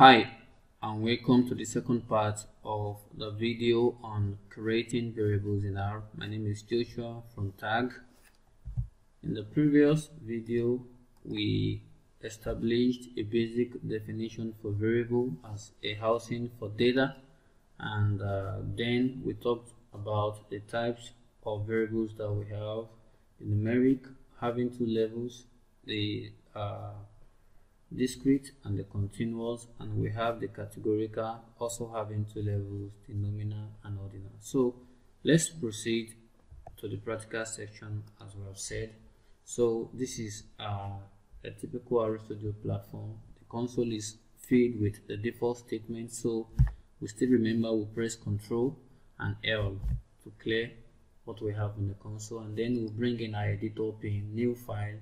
Hi and welcome to the second part of the video on creating variables in R. My name is Joshua from TAG. In the previous video we established a basic definition for variable as a housing for data and uh, then we talked about the types of variables that we have the numeric having two levels the uh, discrete and the continuous and we have the categorical also having two levels the nominal and ordinal. So let's proceed to the practical section as we have said. So this is uh, a typical RStudio platform. The console is filled with the default statement so we still remember we press ctrl and L to clear what we have in the console and then we'll bring in our editor pane new file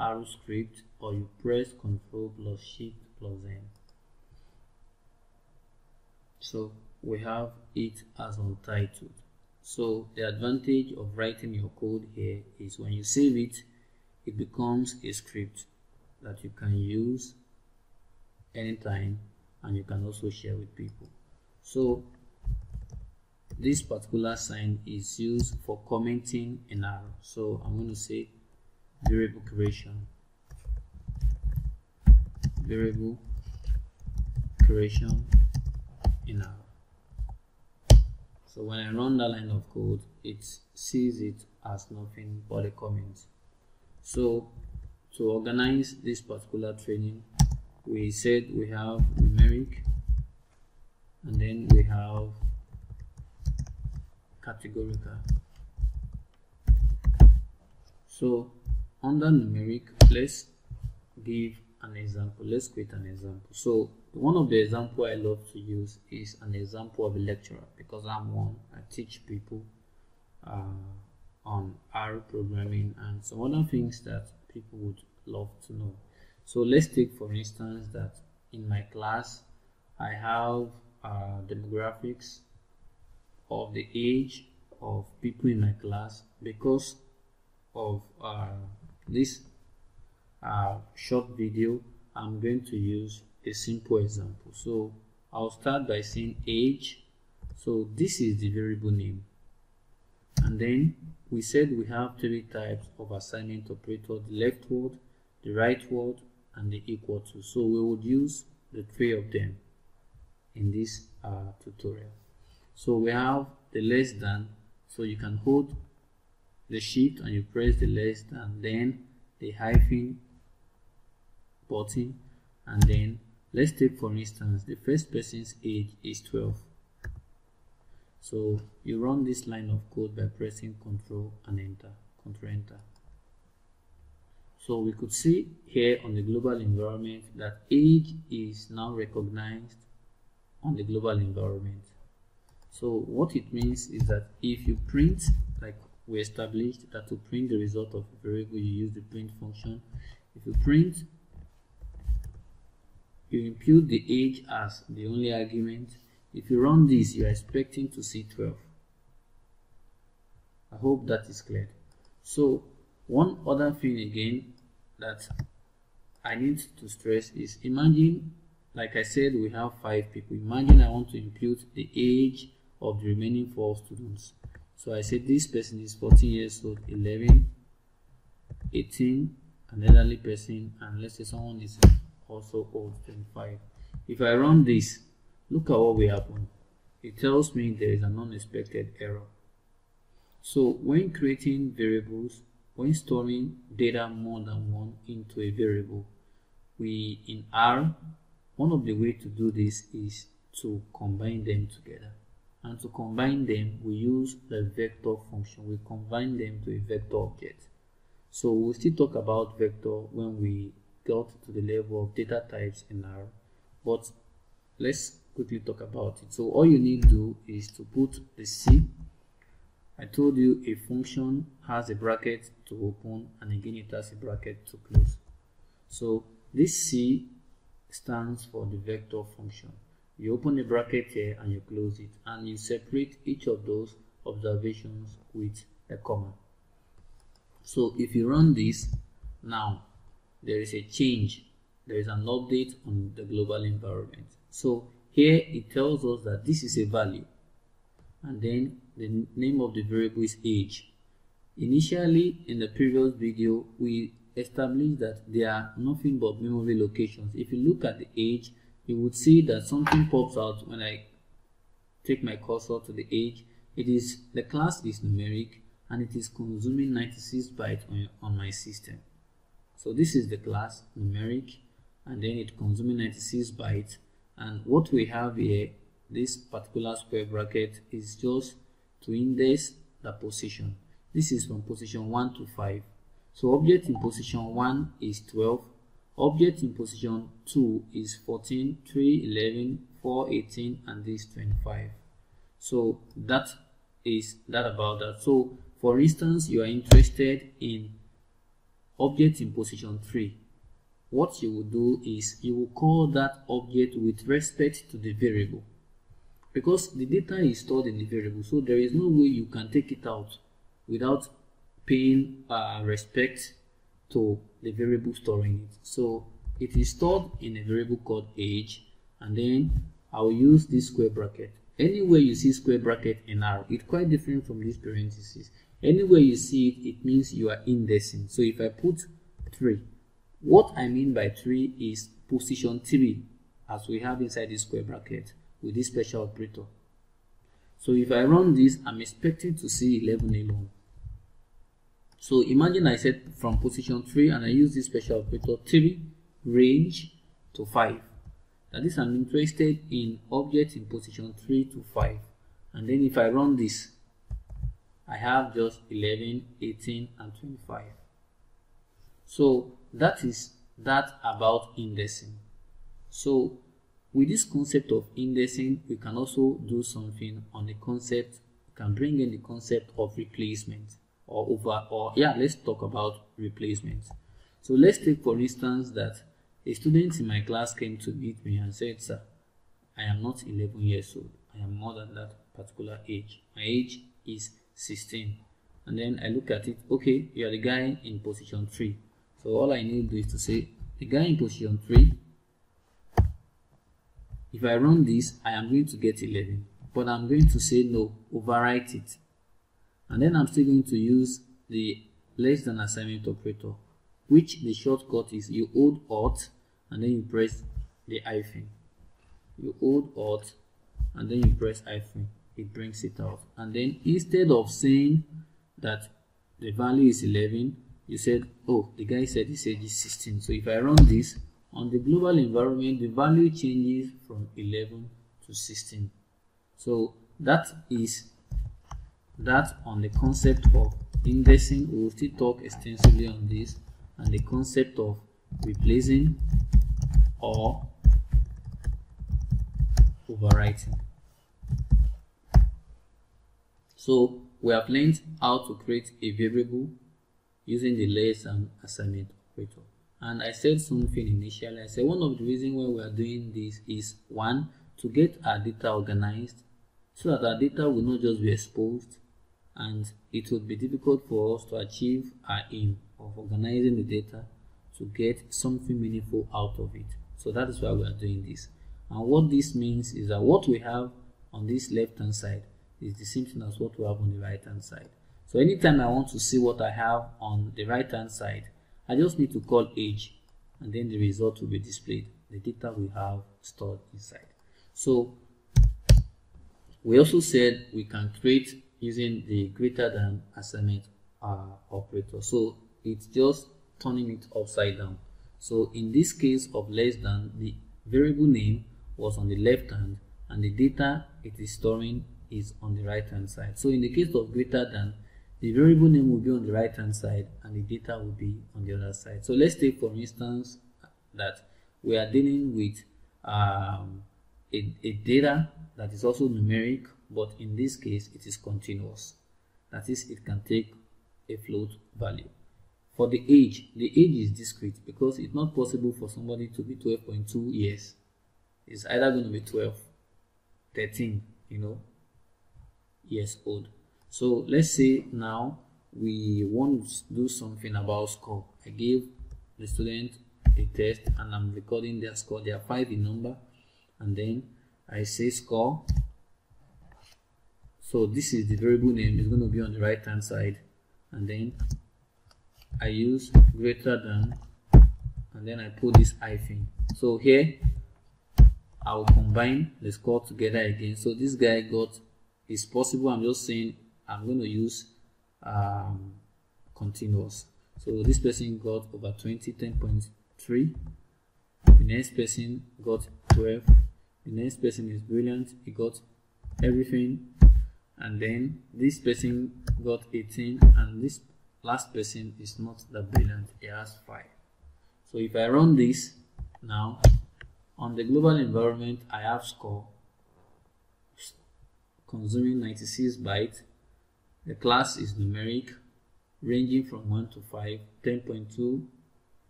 R script or you press ctrl plus shift plus n. So we have it as untitled. So the advantage of writing your code here is when you save it it becomes a script that you can use anytime and you can also share with people. So this particular sign is used for commenting an arrow. so I'm going to say variable creation. Variable creation in R so when I run that line of code it sees it as nothing but a comment. So to organize this particular training we said we have numeric and then we have categorical. So under numeric let's give an example. Let's create an example. So one of the example i love to use is an example of a lecturer because i'm one. I teach people uh, on r programming and some other things that people would love to know. So let's take for instance that in my class i have uh, demographics of the age of people in my class because of uh, this uh, short video I'm going to use a simple example. So I'll start by saying age. So this is the variable name. And then we said we have three types of assignment operator the left word the right word and the equal to. So we would use the three of them in this uh, tutorial. So we have the less than so you can hold the shift and you press the less and then the hyphen button and then let's take for instance the first person's age is 12 so you run this line of code by pressing ctrl and enter ctrl enter. So we could see here on the global environment that age is now recognized on the global environment. So what it means is that if you print like we established that to print the result of a variable you use the print function. If you print you impute the age as the only argument. If you run this you are expecting to see 12 i hope that is clear. So one other thing again that i need to stress is imagine like i said we have five people. Imagine i want to impute the age of the remaining four students so I said this person is 14 years old 11 18 an elderly person and let's say someone is also old 25 if I run this look at what will happen. It tells me there is an unexpected error. So when creating variables when storing data more than one into a variable we in R one of the way to do this is to combine them together and to combine them we use the vector function. We combine them to a vector object. So we'll still talk about vector when we got to the level of data types in R but let's quickly talk about it. So all you need to do is to put the C. I told you a function has a bracket to open and again it has a bracket to close. So this C stands for the vector function you open the bracket here and you close it and you separate each of those observations with a comma so if you run this now there is a change there is an update on the global environment So here it tells us that this is a value and then the name of the variable is age. Initially in the previous video we established that there are nothing but memory locations. If you look at the age you would see that something pops out when I take my cursor to the age. It is the class is numeric and it is consuming 96 bytes on, on my system. So this is the class numeric and then it consuming 96 bytes and what we have here this particular square bracket is just to index the position this is from position 1 to 5 so object in position 1 is 12 object in position 2 is 14 3 11 4 18 and this 25 so that is that about that. So for instance you are interested in object in position 3 what you will do is you will call that object with respect to the variable. Because the data is stored in the variable so there is no way you can take it out without paying uh, respect to the variable storing it so it is stored in a variable called age and then I will use this square bracket anywhere you see square bracket in R it's quite different from these parentheses anywhere you see it it means you are indexing so if I put 3 what I mean by 3 is position 3 as we have inside this square bracket with this special operator. So if I run this, I'm expecting to see 11 alone. So imagine I set from position 3 and I use this special operator 3 range to 5. That is I'm interested in objects in position 3 to 5. And then if I run this, I have just 11, 18 and 25. So that is that about indexing. So with this concept of indexing, we can also do something on the concept, we can bring in the concept of replacement or over, or yeah, let's talk about replacements So let's take for instance that a student in my class came to meet me and said, sir, I am not 11 years old. I am more than that particular age. My age is 16. And then I look at it, okay, you are the guy in position 3 so all I need to do is to say the guy in position 3 if I run this I am going to get 11 but I'm going to say no overwrite it and then I'm still going to use the less than assignment operator which the shortcut is you hold alt and then you press the hyphen. You hold alt and then you press hyphen. It brings it out. And then instead of saying that the value is 11 you said oh the guy said he said is 16 so if i run this on the global environment the value changes from 11 to 16 so that is that on the concept of indexing we will still talk extensively on this and the concept of replacing or overwriting so we have learned how to create a variable using the less and assignment operator. And I said something initially. I said one of the reasons why we are doing this is one, to get our data organized so that our data will not just be exposed and it would be difficult for us to achieve our aim of organizing the data to get something meaningful out of it. So that is why we are doing this. And what this means is that what we have on this left hand side is the same thing as what we have on the right hand side. So anytime I want to see what I have on the right hand side, I just need to call age and then the result will be displayed. The data we have stored inside. So we also said we can create using the greater than assignment uh, operator. So it's just turning it upside down. So in this case of less than, the variable name was on the left hand and the data it is storing is on the right hand side. So in the case of greater than, the variable name will be on the right hand side and the data will be on the other side. So let's take for instance that we are dealing with um, a, a data that is also numeric but in this case it is continuous. That is it can take a float value. For the age, the age is discrete because it's not possible for somebody to be 12.2 years. It's either going to be 12, 13, you know, years old so let's say now we want to do something about score i gave the student a test and i'm recording their score they are five in number and then I say score so this is the variable name. Is going to be on the right hand side. And then I use greater than and then I put this hyphen. So here I will combine the score together again. So this guy got it's possible I'm just saying I'm going to use um, continuous. So this person got over 20 10.3 the next person got 12 the next person is brilliant. He got everything and then this person got 18 and this last person is not that brilliant he has 5 so if I run this now on the global environment I have score consuming 96 bytes. The class is numeric ranging from 1 to 5 10.2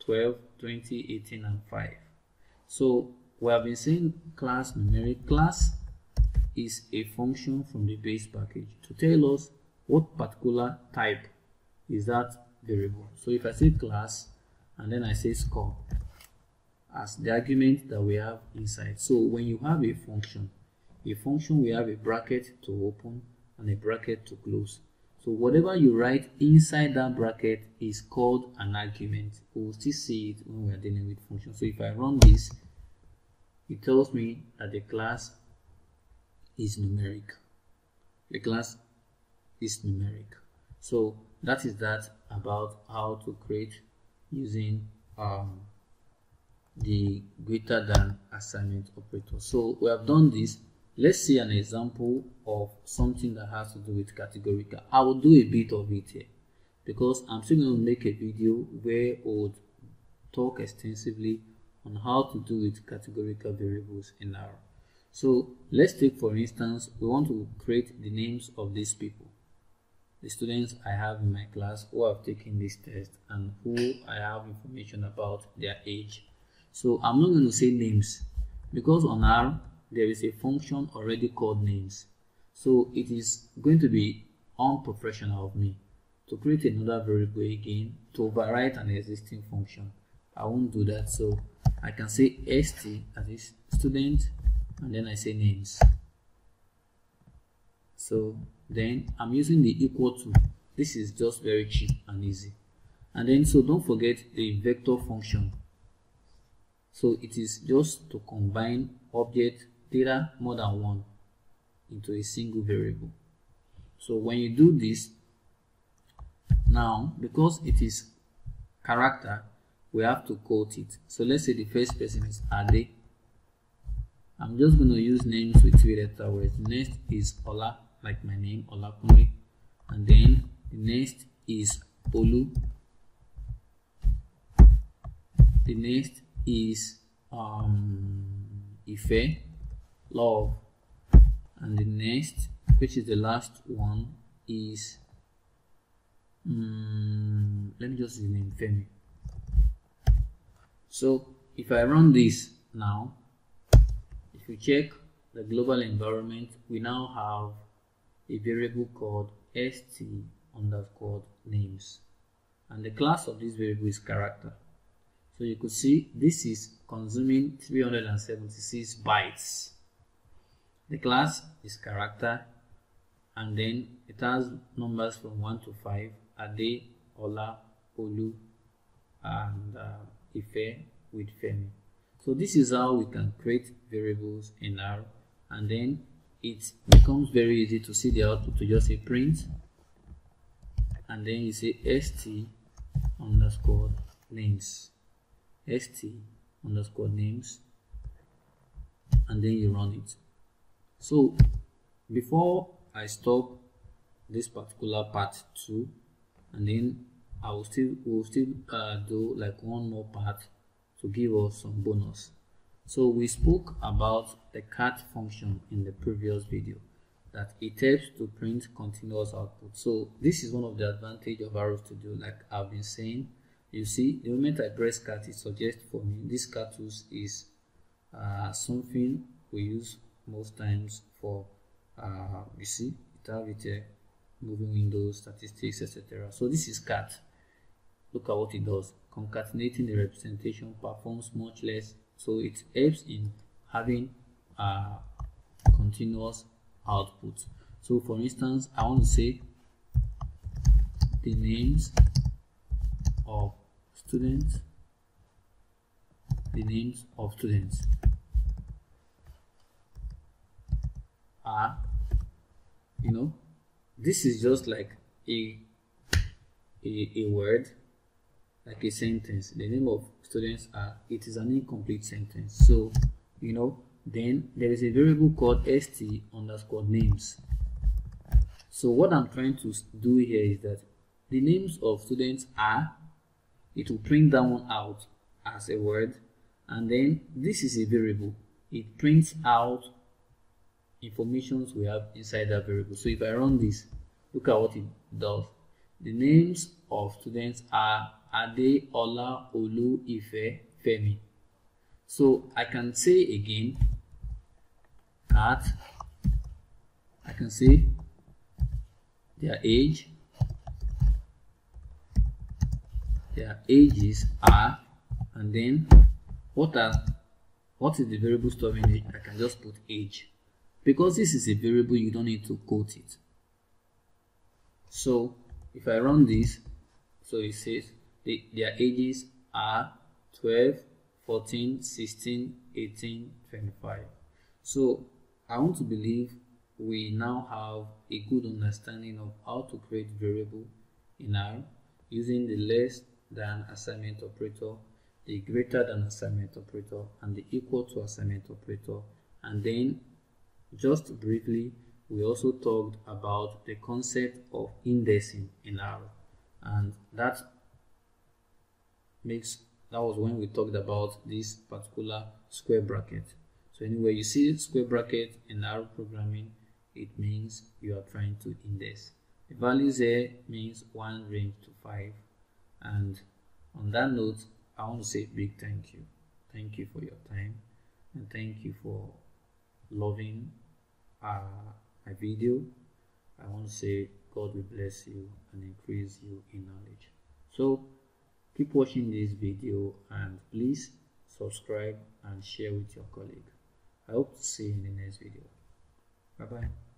12 20 18 and 5 so we have been saying class numeric class is a function from the base package to tell us what particular type is that variable. So if i say class and then i say score as the argument that we have inside. So when you have a function a function we have a bracket to open and a bracket to close. So whatever you write inside that bracket is called an argument. We will still see it when we are dealing with functions. So if i run this it tells me that the class is numeric. The class is numeric. So that is that about how to create using um, the greater than assignment operator. So we have done this. Let's see an example of something that has to do with categorical. I will do a bit of it here because i'm still going to make a video where i would talk extensively on how to do with categorical variables in R. So let's take for instance, we want to create the names of these people. The students I have in my class who have taken this test and who I have information about their age. So I'm not going to say names because on R there is a function already called names. So it is going to be unprofessional of me to create another variable again to overwrite an existing function. I won't do that. So I can say st as student and then I say names. So then I'm using the equal to. This is just very cheap and easy. And then so don't forget the vector function. So it is just to combine object data more than one into a single variable. So when you do this, now because it is character, we have to quote it. So let's say the first person is Ade. I'm just going to use names with three letter words. Next is Ola, like my name, Olakunle. And then the next is Olu. The next is um, Ife, love. And the next, which is the last one, is um, let me just use the name Femi. So if I run this now, if you check the global environment, we now have a variable called st underscore names. And the class of this variable is character. So you could see this is consuming 376 bytes. The class is character and then it has numbers from 1 to 5, Ade, Ola, Olu, and uh, Ife with Femi. So this is how we can create variables in R and then it becomes very easy to see the output. To just say print and then you say st underscore names. St underscore names and then you run it. So before I stop this particular part 2 and then I will still will still uh, do like one more part to give us some bonus. So we spoke about the cat function in the previous video that it helps to print continuous output. So this is one of the advantage of RStudio like I've been saying. You see the moment I press cat it suggests for me this cartoons is uh, something we use most times for uh, you see it it uh, moving windows statistics etc so this is cat look at what it does concatenating the representation performs much less so it helps in having a continuous output. So for instance I want to say the names of students the names of students are you know this is just like a a, a word like a sentence the name of students are it is an incomplete sentence. So you know then there is a variable called st underscore names. So what i'm trying to do here is that the names of students are it will print that one out as a word and then this is a variable. It prints out informations we have inside that variable. So if i run this look at what it does. The names of students are ade ola olu ife femi so i can say again that i can say their age their ages are and then what are what is the variable storing age? I can just put age. Because this is a variable you don't need to quote it. So if i run this so it says the, their ages are 12 14 16 18 25 so i want to believe we now have a good understanding of how to create variable in R using the less than assignment operator the greater than assignment operator and the equal to assignment operator. And then just briefly we also talked about the concept of indexing in R. And that makes that was when we talked about this particular square bracket so anyway you see square bracket in R programming it means you are trying to index the values here means one range to five and on that note I want to say big thank you. Thank you for your time and thank you for loving uh, my video. I want to say God will bless you and increase you in knowledge. So keep watching this video and please subscribe and share with your colleague. I hope to see you in the next video. Bye bye.